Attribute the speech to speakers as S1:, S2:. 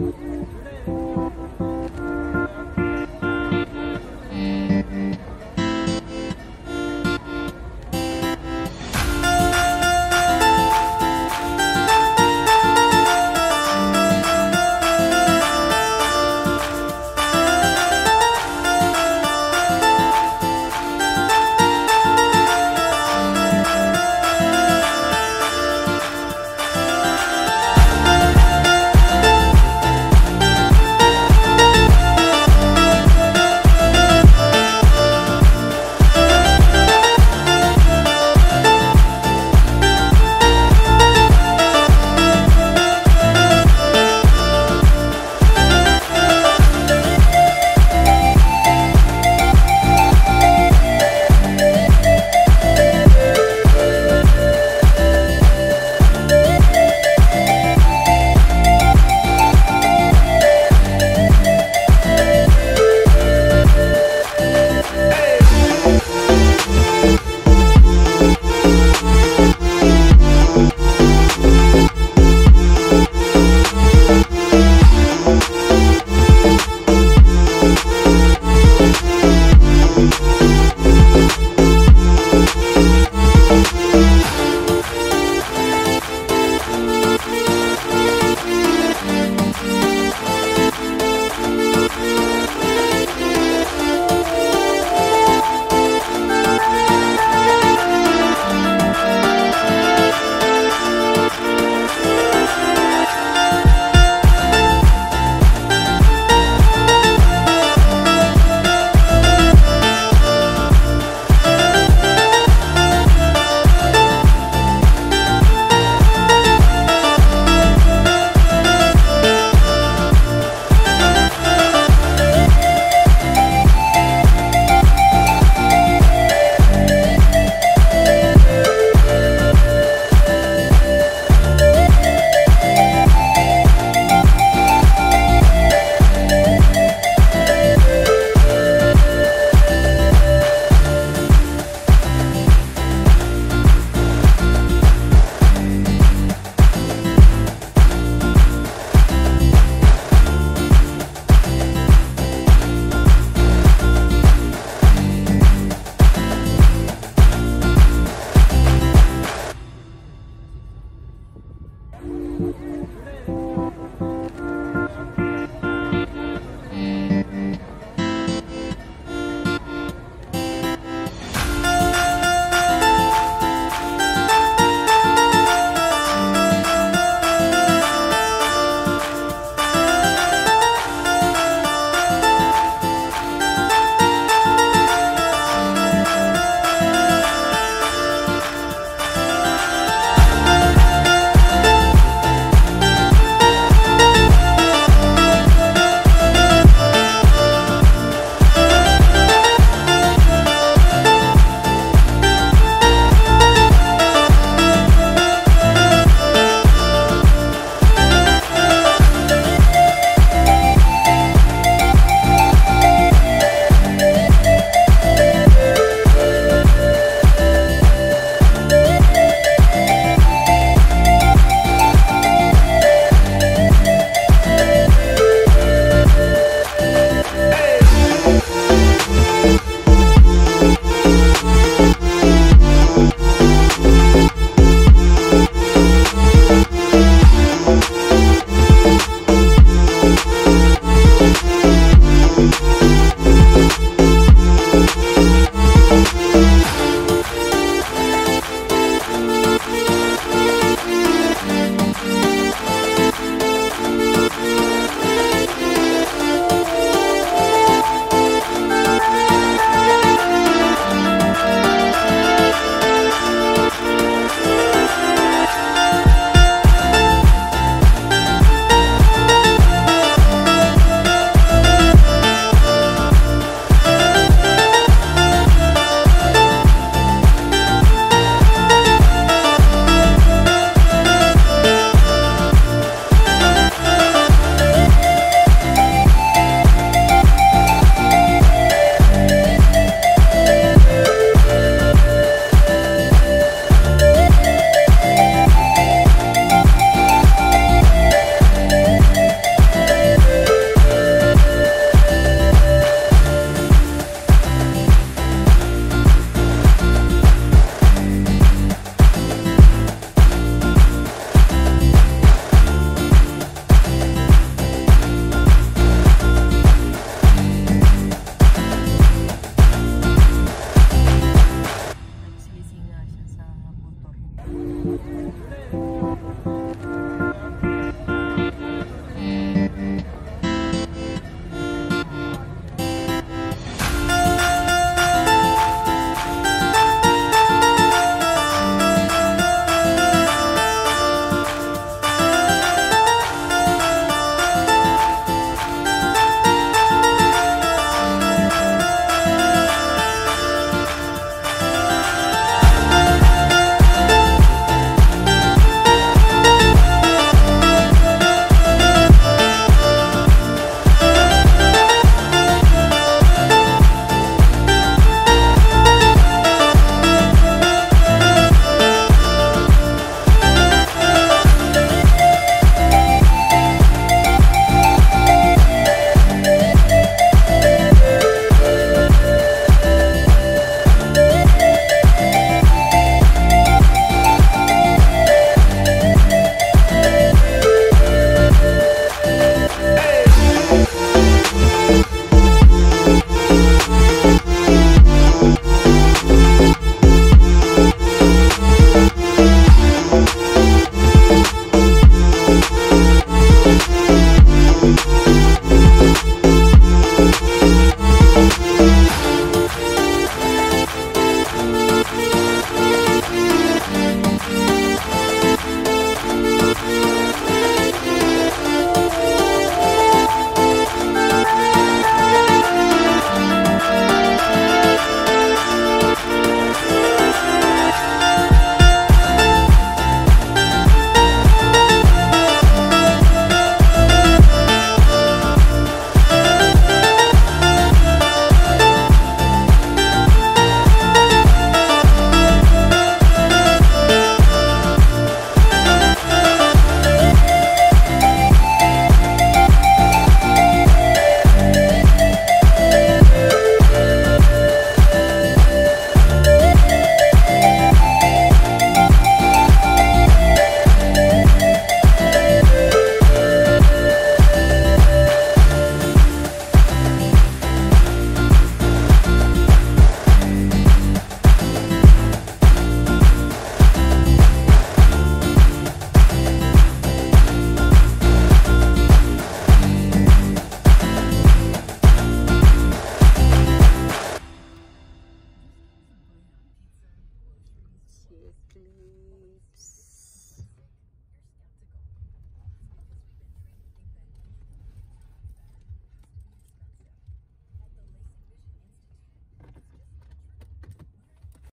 S1: Mm-hmm.